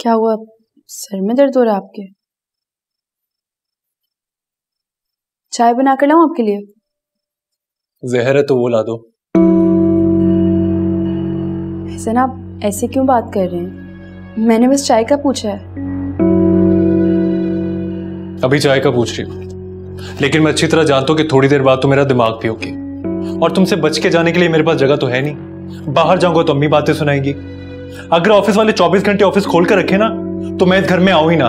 क्या हुआ? सर में दर्द हो रहा है आपके। चाय बना कर लाऊं आपके लिए? जहर है तो वो ला दो। ऐसे ना आप ऐसे क्यों बात कर रहे हैं? मैंने बस चाय का पूछा है। अभी चाय का पूछ रही हूँ। लेकिन मैं अच्छी तरह जानता हूँ कि थोड़ी देर बाद तो मेरा दिमाग पियोगी और तुमसे बच के जाने के लिए मेरे पास जगह तो है नहीं। बाहर जाऊँगा तो अम्मी बातें सुनाएँगी। अगर ऑफ़िस वाले 24 घंटे ऑफ़िस खोल कर रखे ना तो मैं इस घर में आऊ ही ना।